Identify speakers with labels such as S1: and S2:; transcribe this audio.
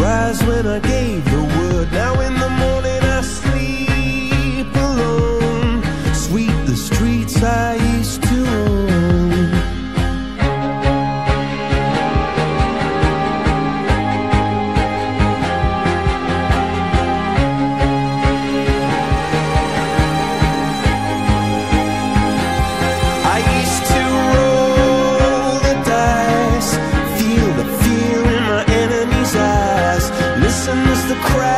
S1: rise when I gave the word. Now Crash.